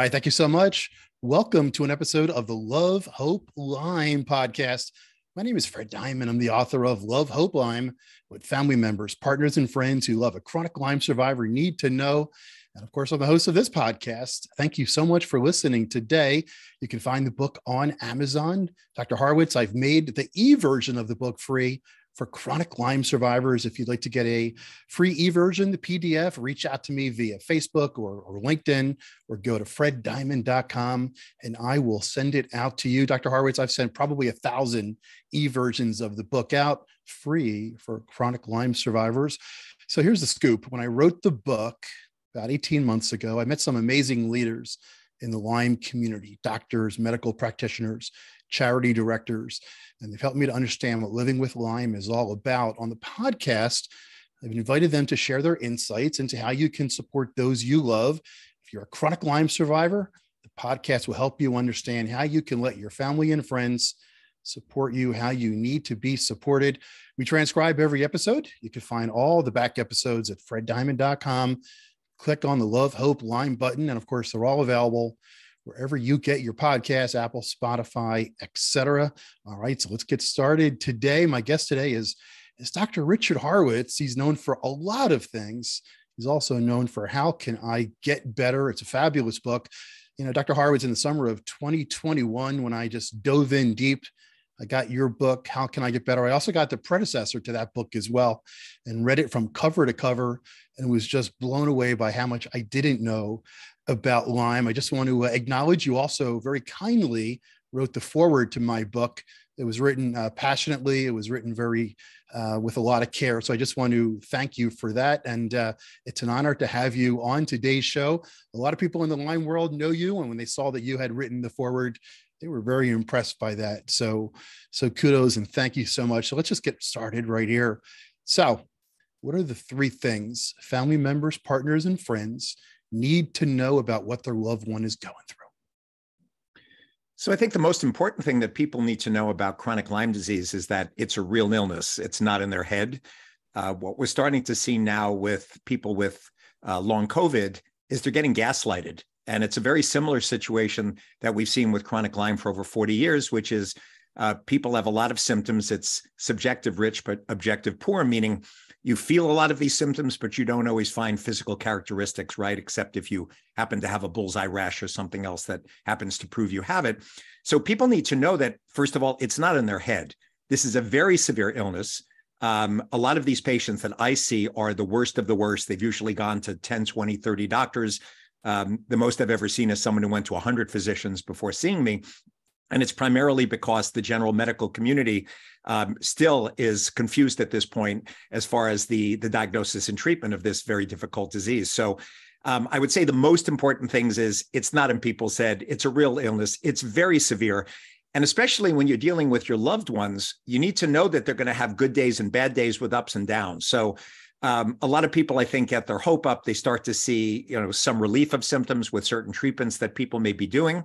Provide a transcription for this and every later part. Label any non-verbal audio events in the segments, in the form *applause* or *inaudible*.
right. Thank you so much. Welcome to an episode of the Love, Hope, Lyme podcast. My name is Fred Diamond. I'm the author of Love, Hope, Lyme, what family members, partners, and friends who love a chronic Lyme survivor need to know. And of course, I'm the host of this podcast. Thank you so much for listening today. You can find the book on Amazon. Dr. Horowitz, I've made the e version of the book free for chronic Lyme survivors. If you'd like to get a free e version, the PDF, reach out to me via Facebook or, or LinkedIn or go to freddiamond.com and I will send it out to you. Dr. Horowitz, I've sent probably a thousand e versions of the book out free for chronic Lyme survivors. So here's the scoop. When I wrote the book about 18 months ago, I met some amazing leaders in the Lyme community doctors, medical practitioners, charity directors, and they've helped me to understand what living with Lyme is all about. On the podcast, I've invited them to share their insights into how you can support those you love. If you're a chronic Lyme survivor, the podcast will help you understand how you can let your family and friends support you, how you need to be supported. We transcribe every episode. You can find all the back episodes at freddiamond.com. Click on the Love, Hope, Lyme button. And of course, they're all available wherever you get your podcasts, Apple, Spotify, etc. All right, so let's get started. Today, my guest today is is Dr. Richard Horowitz. He's known for a lot of things. He's also known for How Can I Get Better? It's a fabulous book. You know, Dr. Horowitz in the summer of 2021, when I just dove in deep, I got your book, How Can I Get Better? I also got the predecessor to that book as well and read it from cover to cover and was just blown away by how much I didn't know about Lyme. I just want to uh, acknowledge you also very kindly wrote the foreword to my book. It was written uh, passionately. It was written very uh, with a lot of care. So I just want to thank you for that. And uh, it's an honor to have you on today's show. A lot of people in the Lyme world know you, and when they saw that you had written the foreword, they were very impressed by that. So, so kudos and thank you so much. So let's just get started right here. So, what are the three things family members, partners, and friends need to know about what their loved one is going through? So I think the most important thing that people need to know about chronic Lyme disease is that it's a real illness. It's not in their head. Uh, what we're starting to see now with people with uh, long COVID is they're getting gaslighted. And it's a very similar situation that we've seen with chronic Lyme for over 40 years, which is uh, people have a lot of symptoms. It's subjective rich, but objective poor, meaning you feel a lot of these symptoms, but you don't always find physical characteristics, right? Except if you happen to have a bullseye rash or something else that happens to prove you have it. So people need to know that, first of all, it's not in their head. This is a very severe illness. Um, a lot of these patients that I see are the worst of the worst. They've usually gone to 10, 20, 30 doctors. Um, the most I've ever seen is someone who went to 100 physicians before seeing me. And it's primarily because the general medical community um, still is confused at this point as far as the, the diagnosis and treatment of this very difficult disease. So um, I would say the most important things is it's not in people's head. It's a real illness. It's very severe. And especially when you're dealing with your loved ones, you need to know that they're going to have good days and bad days with ups and downs. So um, a lot of people, I think, get their hope up. They start to see, you know, some relief of symptoms with certain treatments that people may be doing,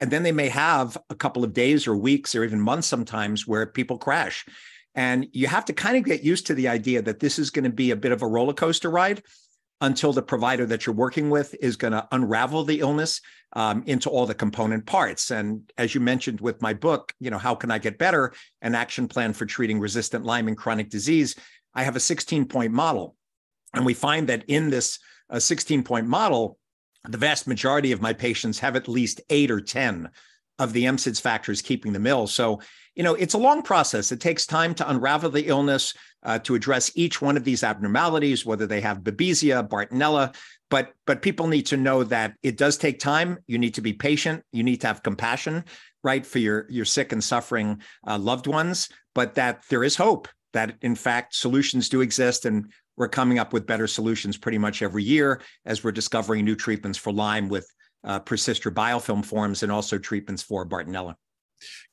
and then they may have a couple of days or weeks or even months sometimes where people crash. And you have to kind of get used to the idea that this is going to be a bit of a roller coaster ride until the provider that you're working with is going to unravel the illness um, into all the component parts. And as you mentioned with my book, you know, how can I get better? An action plan for treating resistant Lyme and chronic disease. I have a 16 point model. And we find that in this uh, 16 point model, the vast majority of my patients have at least eight or 10 of the MSIDS factors keeping them ill. So, you know, it's a long process. It takes time to unravel the illness, uh, to address each one of these abnormalities, whether they have Babesia, Bartonella. But but people need to know that it does take time. You need to be patient. You need to have compassion, right, for your your sick and suffering uh, loved ones. But that there is hope. That in fact solutions do exist, and we're coming up with better solutions pretty much every year as we're discovering new treatments for Lyme with uh, persistent biofilm forms and also treatments for Bartonella.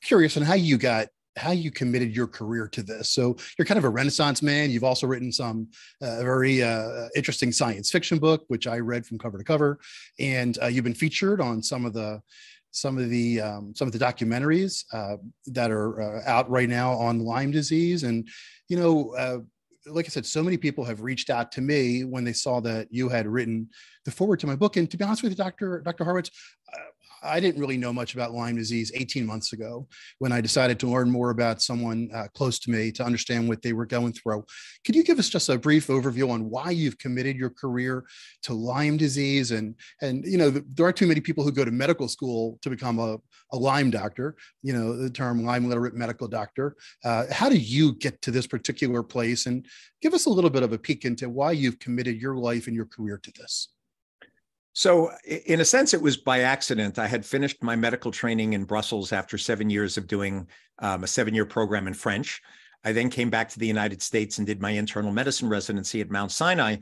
Curious on how you got how you committed your career to this. So you're kind of a renaissance man. You've also written some uh, very uh, interesting science fiction book, which I read from cover to cover, and uh, you've been featured on some of the some of the um, some of the documentaries uh, that are uh, out right now on Lyme disease. And you know, uh, like I said, so many people have reached out to me when they saw that you had written the foreword to my book. And to be honest with you, Dr. Dr. Horowitz, uh, I didn't really know much about Lyme disease 18 months ago when I decided to learn more about someone uh, close to me to understand what they were going through. Could you give us just a brief overview on why you've committed your career to Lyme disease? And, and you know, there aren't too many people who go to medical school to become a, a Lyme doctor, you know, the term Lyme literate medical doctor. Uh, how do you get to this particular place? And give us a little bit of a peek into why you've committed your life and your career to this. So, in a sense, it was by accident. I had finished my medical training in Brussels after seven years of doing um, a seven year program in French. I then came back to the United States and did my internal medicine residency at Mount Sinai.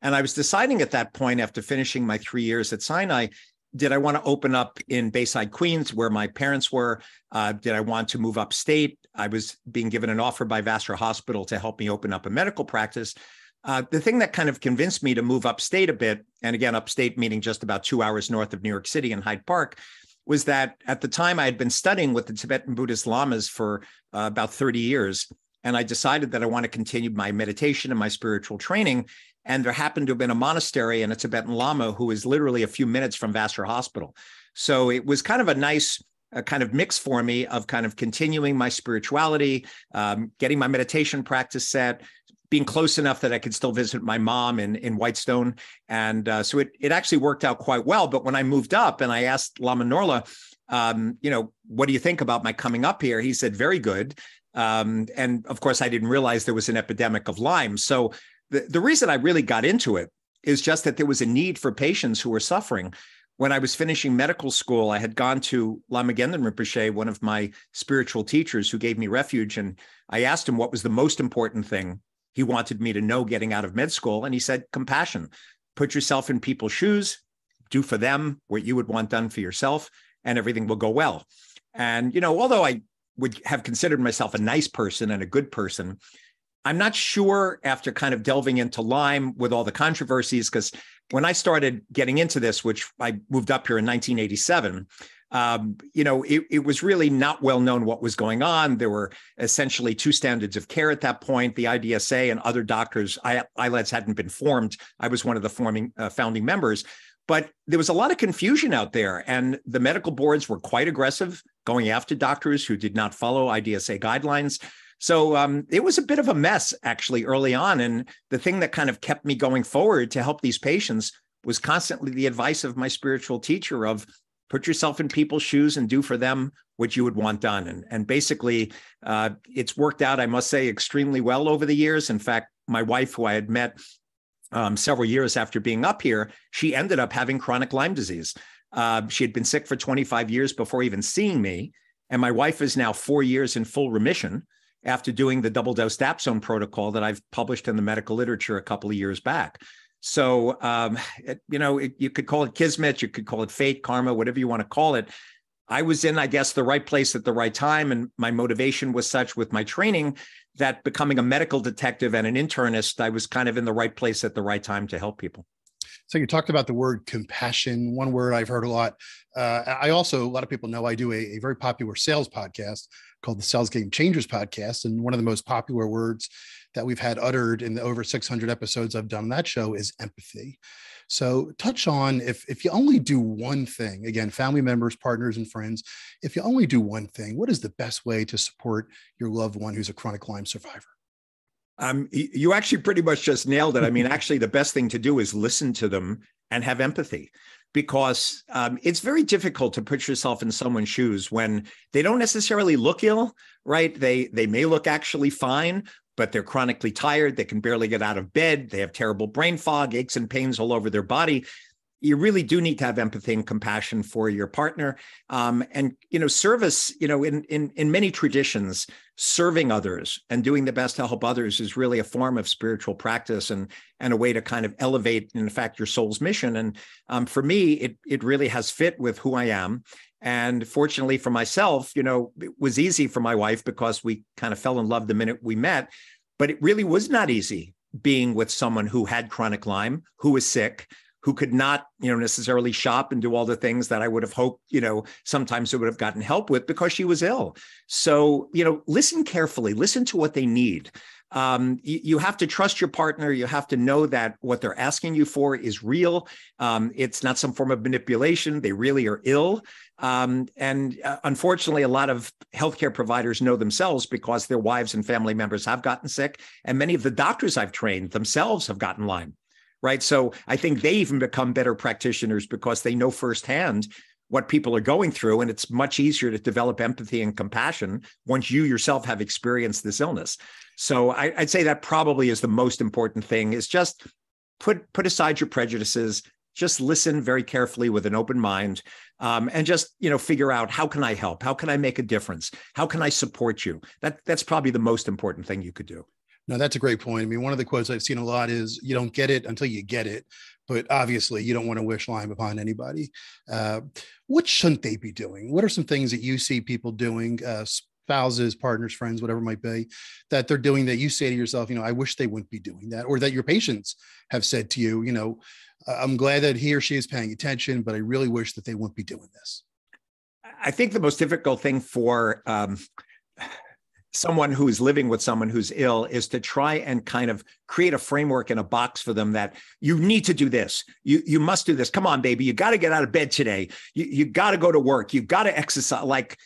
And I was deciding at that point, after finishing my three years at Sinai, did I want to open up in Bayside, Queens, where my parents were? Uh, did I want to move upstate? I was being given an offer by Vassar Hospital to help me open up a medical practice. Uh, the thing that kind of convinced me to move upstate a bit, and again, upstate meaning just about two hours north of New York City in Hyde Park, was that at the time I had been studying with the Tibetan Buddhist lamas for uh, about 30 years. And I decided that I want to continue my meditation and my spiritual training. And there happened to have been a monastery and a Tibetan Lama who was literally a few minutes from Vassar Hospital. So it was kind of a nice a kind of mix for me of kind of continuing my spirituality, um, getting my meditation practice set, being close enough that I could still visit my mom in, in Whitestone. And uh, so it, it actually worked out quite well. But when I moved up and I asked Lama Norlha, um, you know, what do you think about my coming up here? He said, very good. Um, and of course, I didn't realize there was an epidemic of Lyme. So the, the reason I really got into it is just that there was a need for patients who were suffering. When I was finishing medical school, I had gone to Lama Gendon Rinpoche, one of my spiritual teachers who gave me refuge. And I asked him what was the most important thing he wanted me to know getting out of med school. And he said, compassion, put yourself in people's shoes, do for them what you would want done for yourself, and everything will go well. And, you know, although I would have considered myself a nice person and a good person, I'm not sure after kind of delving into Lyme with all the controversies, because when I started getting into this, which I moved up here in 1987, um, you know, it, it, was really not well known what was going on. There were essentially two standards of care at that point. The IDSA and other doctors, I, hadn't been formed. I was one of the forming uh, founding members, but there was a lot of confusion out there, and the medical boards were quite aggressive, going after doctors who did not follow IDSA guidelines. So um, it was a bit of a mess actually early on. And the thing that kind of kept me going forward to help these patients was constantly the advice of my spiritual teacher of put yourself in people's shoes and do for them what you would want done. And, and basically, uh, it's worked out, I must say, extremely well over the years. In fact, my wife, who I had met um, several years after being up here, she ended up having chronic Lyme disease. Uh, she had been sick for 25 years before even seeing me. And my wife is now four years in full remission after doing the double dose dapsone protocol that I've published in the medical literature a couple of years back. So, um, it, you know, it, you could call it kismet, you could call it fate, karma, whatever you want to call it. I was in, I guess, the right place at the right time. And my motivation was such with my training that becoming a medical detective and an internist, I was kind of in the right place at the right time to help people. So you talked about the word compassion, one word I've heard a lot. Uh, I also, a lot of people know I do a, a, very popular sales podcast called the Sales Game Changers podcast. And one of the most popular words that we've had uttered in the over 600 episodes I've done that show is empathy. So touch on if if you only do one thing, again, family members, partners, and friends, if you only do one thing, what is the best way to support your loved one who's a chronic Lyme survivor? Um, you actually pretty much just nailed it. I mean, *laughs* actually, the best thing to do is listen to them and have empathy because um, it's very difficult to put yourself in someone's shoes when they don't necessarily look ill right they they may look actually fine but they're chronically tired. They can barely get out of bed. They have terrible brain fog, aches and pains all over their body. You really do need to have empathy and compassion for your partner. Um, and you know, service. You know, in in in many traditions, serving others and doing the best to help others is really a form of spiritual practice and and a way to kind of elevate, in fact, your soul's mission. And um, for me, it it really has fit with who I am. And fortunately for myself, you know, it was easy for my wife because we kind of fell in love the minute we met. But it really was not easy being with someone who had chronic Lyme, who was sick, who could not, you know, necessarily shop and do all the things that I would have hoped, you know, sometimes it would have gotten help with because she was ill. So, you know, listen carefully, listen to what they need um, you, you, have to trust your partner. You have to know that what they're asking you for is real. Um, it's not some form of manipulation. They really are ill. Um, and uh, unfortunately, a lot of healthcare providers know themselves because their wives and family members have gotten sick. And many of the doctors I've trained themselves have gotten Lyme. Right. So I think they even become better practitioners because they know firsthand what people are going through. And it's much easier to develop empathy and compassion once you yourself have experienced this illness. So I, would say that probably is the most important thing is just put put aside your prejudices, just listen very carefully with an open mind um, and just you know figure out how can i help how can i make a difference how can i support you that that's probably the most important thing you could do no that's a great point i mean one of the quotes i've seen a lot is you don't get it until you get it but obviously you don't want to wish Lyme upon anybody. Uh, what shouldn't they be doing? What are some things that you see people doing, uh, spouses, partners, friends, whatever it might be, that they're doing that you say to yourself, you know, I wish they wouldn't be doing that, or that your patients have said to you, you know, I'm glad that he or she is paying attention, but I really wish that they wouldn't be doing this. I think the most difficult thing for um, someone who is living with someone who's ill is to try and kind of create a framework and a box for them that you need to do this. You you must do this. Come on baby. You got to get out of bed today. You, you got to go to work. You got to exercise. Like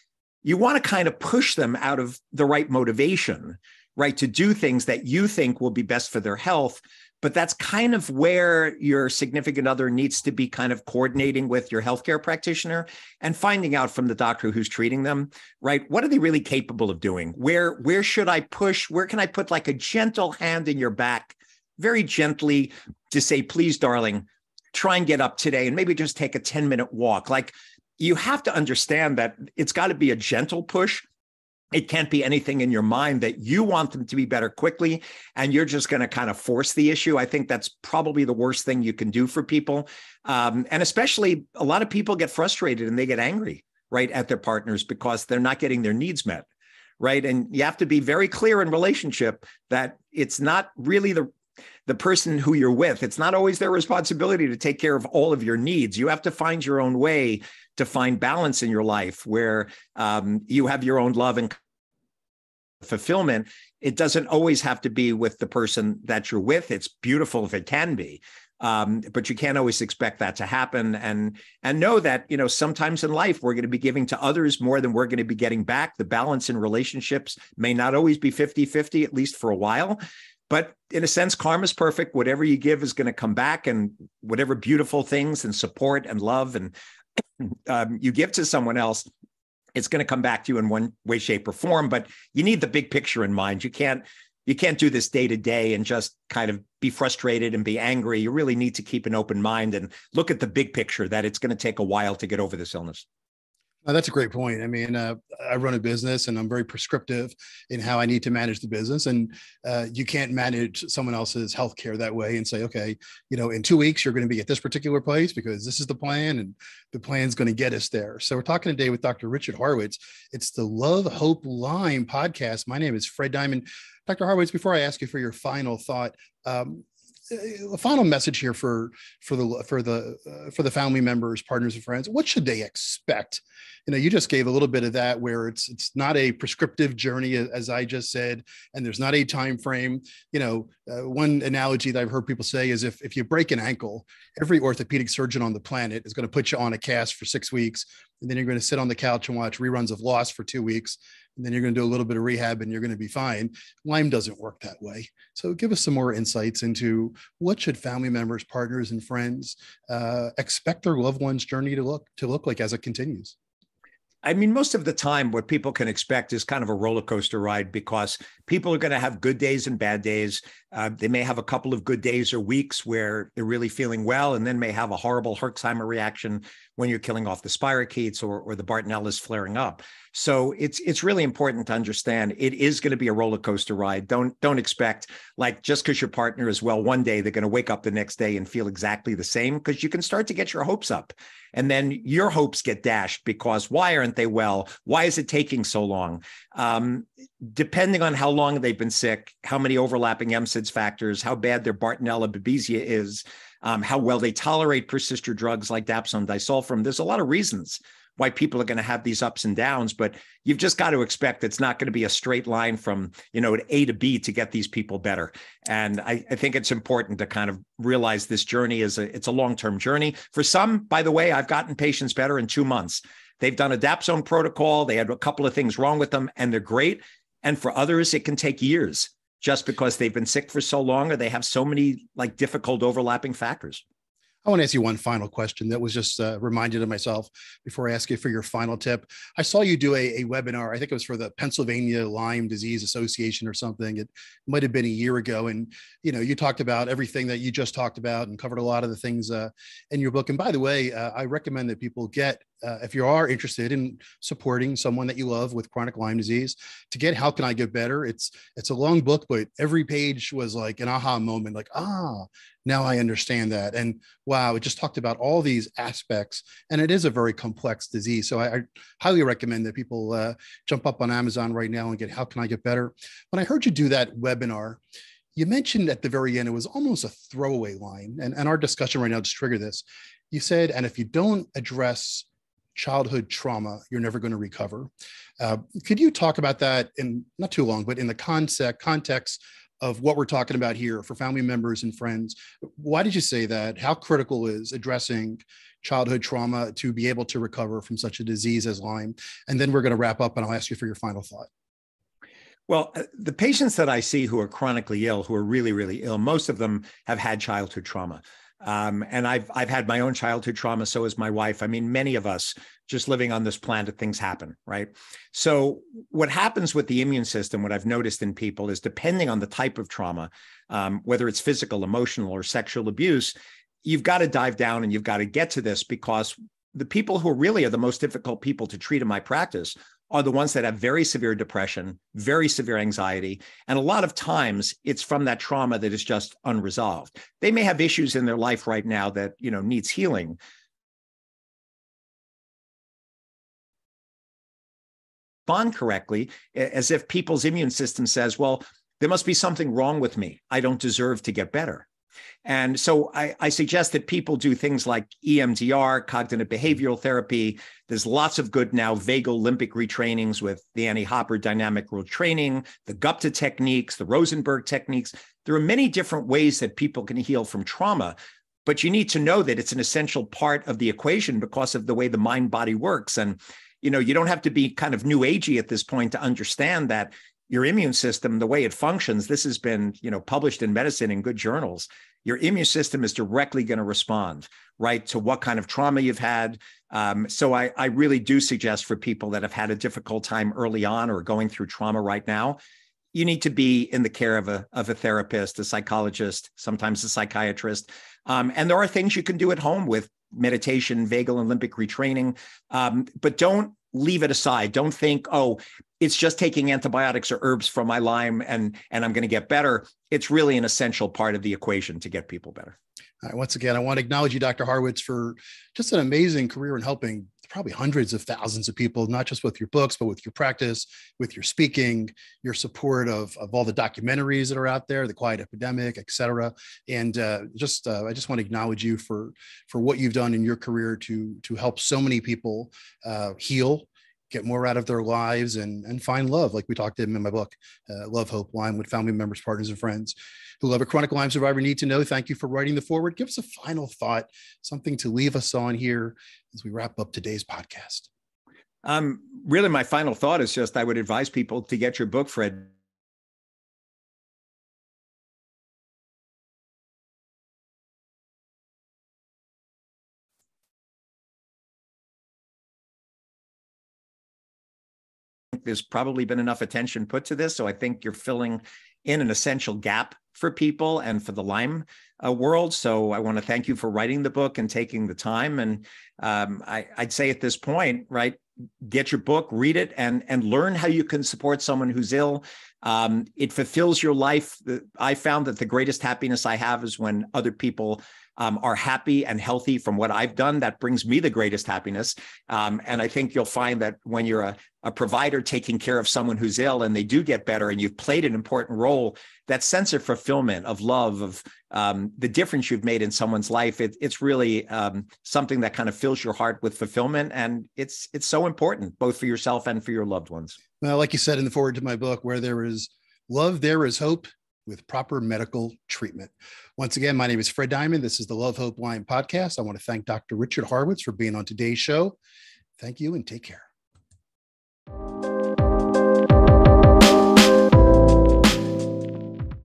you want to kind of push them out of the right motivation right to do things that you think will be best for their health but that's kind of where your significant other needs to be kind of coordinating with your healthcare practitioner and finding out from the doctor who's treating them right? What are they really capable of doing? Where where should i push? Where can i put like a gentle hand in your back? Very gently to say please darling try and get up today and maybe just take a 10 minute walk. Like you have to understand that it's got to be a gentle push it can't be anything in your mind that you want them to be better quickly and you're just going to kind of force the issue. I think that's probably the worst thing you can do for people. Um, and especially a lot of people get frustrated and they get angry right at their partners because they're not getting their needs met right? And you have to be very clear in relationship that it's not really the the person who you're with. It's not always their responsibility to take care of all of your needs. You have to find your own way to find balance in your life where um, you have your own love and fulfillment, it doesn't always have to be with the person that you're with. It's beautiful if it can be. Um, but you can't always expect that to happen and and know that you know sometimes in life we're going to be giving to others more than we're going to be getting back the balance in relationships may not always be 50 50 at least for a while but in a sense karma is perfect whatever you give is going to come back and whatever beautiful things and support and love and *clears throat* um, you give to someone else it's going to come back to you in one way shape or form but you need the big picture in mind. You can't you can't do this day to day and just kind of be frustrated and be angry. You really need to keep an open mind and look at the big picture that it's going to take a while to get over this illness That's a great point. I mean, uh, I run a business and I'm very prescriptive in how I need to manage the business. And uh, you can't manage someone else's healthcare that way and say, okay, you know, in two weeks, you're going to be at this particular place because this is the plan and the plan's going to get us there. So we're talking today with Dr. Richard Horowitz. It's the Love, Hope, Lyme podcast. My name is Fred Diamond. Dr. Horowitz, before I ask you for your final thought, um, a final message here for for the for the uh, for the family members partners and friends what should they expect you know you just gave a little bit of that where it's it's not a prescriptive journey as i just said and there's not a time frame. You know uh, one analogy that i've heard people say is if if you break an ankle every orthopedic surgeon on the planet is going to put you on a cast for six weeks and then you're going to sit on the couch and watch reruns of lost for two weeks and then you're going to do a little bit of rehab and you're going to be fine. Lyme doesn't work that way. So give us some more insights into what should family members partners and friends uh, expect their loved one's journey to look to look like as it continues I mean, most of the time, what people can expect is kind of a roller coaster ride because people are going to have good days and bad days. Uh, they may have a couple of good days or weeks where they're really feeling well, and then may have a horrible Herxheimer reaction when you're killing off the spirochetes or, or the Bartonella flaring up. So it's it's really important to understand it is going to be a roller coaster ride. Don't don't expect like just because your partner is well one day they're going to wake up the next day and feel exactly the same because you can start to get your hopes up, and then your hopes get dashed because why aren't they well? Why is it taking so long? Um, depending on how long they've been sick, how many overlapping MSIDS factors, how bad their Bartonella babesia is, um, how well they tolerate persister drugs like dapsone disulfiram. There's a lot of reasons why people are going to have these ups and downs, but you've just got to expect it's not going to be a straight line from you know A to B to get these people better. And I, I think it's important to kind of realize this journey is a it's a long term journey. For some, by the way, I've gotten patients better in two months. They've done a dapsone protocol. They had a couple of things wrong with them, and they're great. And for others, it can take years just because they've been sick for so long or they have so many like difficult overlapping factors. I want to ask you one final question that was just uh, reminded of myself before I ask you for your final tip. I saw you do a, a, webinar. I think it was for the Pennsylvania Lyme Disease Association or something. It might have been a year ago, and you know you talked about everything that you just talked about and covered a lot of the things uh, in your book. And by the way, uh, I recommend that people get uh, if you are interested in supporting someone that you love with chronic Lyme disease, to get how can I get better? It's it's a long book, but every page was like an aha moment, like ah, now I understand that. And wow, it just talked about all these aspects, and it is a very complex disease. So I, I highly recommend that people uh, jump up on Amazon right now and get how can I get better. When I heard you do that webinar, you mentioned at the very end it was almost a throwaway line, and, and our discussion right now just trigger this. You said, and if you don't address childhood trauma you're never going to recover. Uh, could you talk about that in not too long, but in the concept context of what we're talking about here for family members and friends? Why did you say that? How critical is addressing childhood trauma to be able to recover from such a disease as Lyme? And then we're going to wrap up, and I'll ask you for your final thought. Well, uh, the patients that I see who are chronically ill, who are really, really ill, most of them have had childhood trauma. Um, and I've I've had my own childhood trauma. So has my wife. I mean, many of us just living on this planet, things happen, right? So what happens with the immune system, what I've noticed in people is depending on the type of trauma, um, whether it's physical, emotional, or sexual abuse, you've got to dive down and you've got to get to this because the people who really are the most difficult people to treat in my practice are the ones that have very severe depression, very severe anxiety. And a lot of times it's from that trauma that is just unresolved. They may have issues in their life right now that, you know, needs healing. Bond correctly, as if people's immune system says, well, there must be something wrong with me. I don't deserve to get better. And so I, I, suggest that people do things like EMDR, cognitive behavioral therapy. There's lots of good now vagal limbic retrainings with the Annie Hopper dynamic neural retraining, the Gupta techniques, the Rosenberg techniques. There are many different ways that people can heal from trauma, but you need to know that it's an essential part of the equation because of the way the mind body works. And you know, you don't have to be kind of new agey at this point to understand that your immune system, the way it functions, this has been, you know, published in medicine in good journals. Your immune system is directly going to respond, right, to what kind of trauma you've had. Um, so I, I really do suggest for people that have had a difficult time early on or going through trauma right now, you need to be in the care of a of a therapist, a psychologist, sometimes a psychiatrist. Um, and there are things you can do at home with meditation, vagal and limbic retraining, um, but don't leave it aside. Don't think, oh, it's just taking antibiotics or herbs from my Lyme and and I'm going to get better. It's really an essential part of the equation to get people better. once again, I want to acknowledge you, Dr. Horowitz, for just an amazing career in helping probably hundreds of thousands of people, not just with your books, but with your practice, with your speaking, your support of, of all the documentaries that are out there, the quiet epidemic, et cetera. And uh, just, uh, I just want to acknowledge you for, for what you've done in your career to, to help so many people uh, heal get more out of their lives and and find love like we talked to him in my book uh, love hope Lyme with family members partners and friends who love a chronic lyme survivor need to know. Thank you for writing the foreword. Give us a final thought something to leave us on here as we wrap up today's podcast. Um really my final thought is just i would advise people to get your book fred there's probably been enough attention put to this. So I think you're filling in an essential gap for people and for the Lyme uh, world. So I want to thank you for writing the book and taking the time. And um, I, I'd say at this point, right, get your book, read it, and and learn how you can support someone who's ill. Um, it fulfills your life. I found that the greatest happiness I have is when other people um, are happy and healthy from what I've done, that brings me the greatest happiness. Um, and I think you'll find that when you're a, a provider taking care of someone who's ill and they do get better and you've played an important role, that sense of fulfillment, of love, of um, the difference you've made in someone's life, it, it's really um, something that kind of fills your heart with fulfillment. And it's it's so important, both for yourself and for your loved ones. Well, like you said in the foreword to my book, where there is love, there is hope with proper medical treatment. Once again, my name is Fred Diamond. This is the Love Hope Lyme podcast. I want to thank Dr. Richard Horowitz for being on today's show. Thank you and take care.